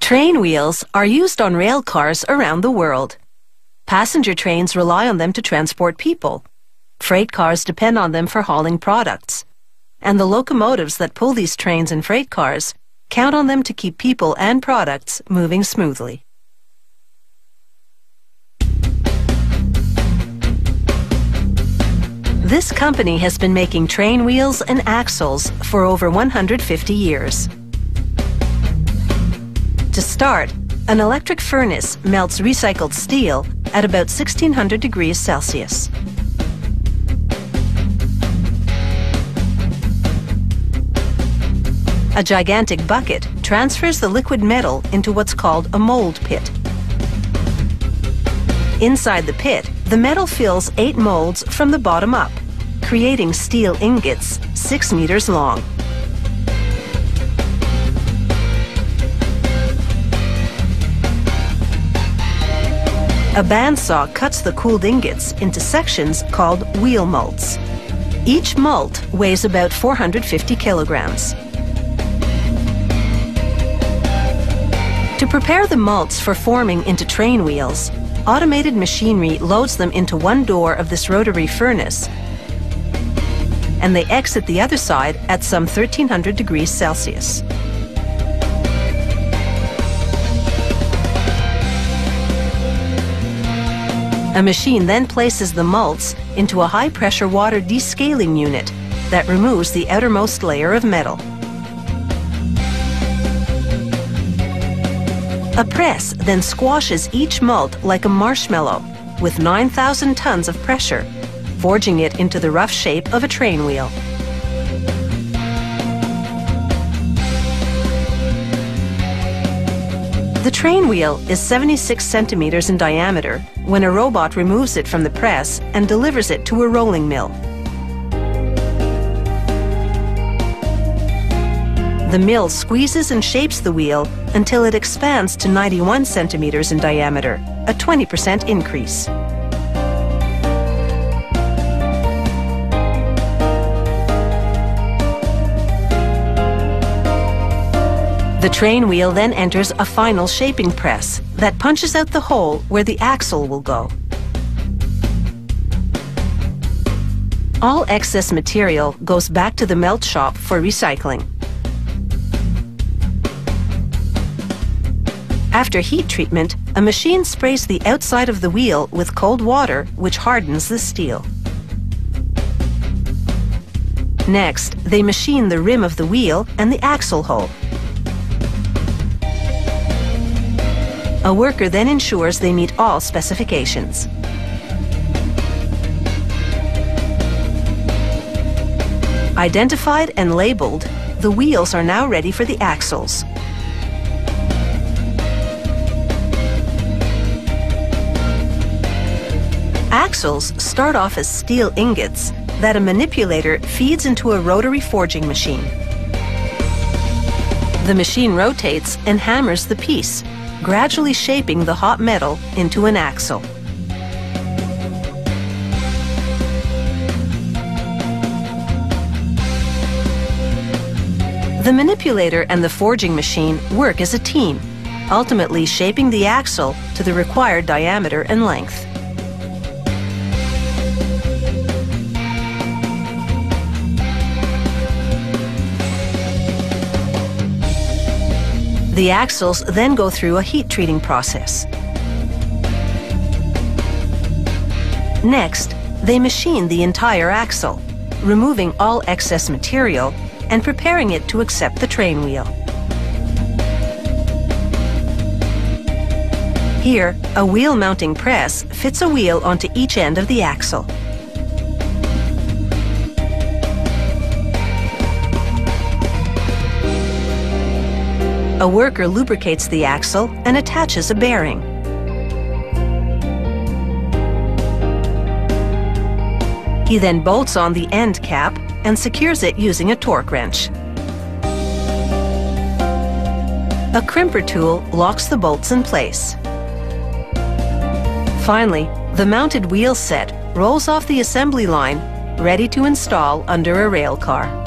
Train wheels are used on rail cars around the world. Passenger trains rely on them to transport people. Freight cars depend on them for hauling products. And the locomotives that pull these trains and freight cars count on them to keep people and products moving smoothly. This company has been making train wheels and axles for over 150 years. To start, an electric furnace melts recycled steel at about 1600 degrees Celsius. A gigantic bucket transfers the liquid metal into what's called a mold pit. Inside the pit, the metal fills eight molds from the bottom up creating steel ingots six meters long. A bandsaw cuts the cooled ingots into sections called wheel mults. Each mult weighs about 450 kilograms. To prepare the mults for forming into train wheels, automated machinery loads them into one door of this rotary furnace and they exit the other side at some 1300 degrees Celsius. A machine then places the mults into a high-pressure water descaling unit that removes the outermost layer of metal. A press then squashes each mult like a marshmallow with 9,000 tons of pressure forging it into the rough shape of a train wheel. The train wheel is 76 centimeters in diameter when a robot removes it from the press and delivers it to a rolling mill. The mill squeezes and shapes the wheel until it expands to 91 centimeters in diameter, a 20% increase. The train wheel then enters a final shaping press that punches out the hole where the axle will go. All excess material goes back to the melt shop for recycling. After heat treatment, a machine sprays the outside of the wheel with cold water, which hardens the steel. Next, they machine the rim of the wheel and the axle hole. A worker then ensures they meet all specifications. Identified and labeled, the wheels are now ready for the axles. Axles start off as steel ingots that a manipulator feeds into a rotary forging machine. The machine rotates and hammers the piece, gradually shaping the hot metal into an axle. The manipulator and the forging machine work as a team, ultimately shaping the axle to the required diameter and length. The axles then go through a heat treating process. Next, they machine the entire axle, removing all excess material and preparing it to accept the train wheel. Here, a wheel mounting press fits a wheel onto each end of the axle. A worker lubricates the axle and attaches a bearing. He then bolts on the end cap and secures it using a torque wrench. A crimper tool locks the bolts in place. Finally, the mounted wheel set rolls off the assembly line, ready to install under a rail car.